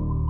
you.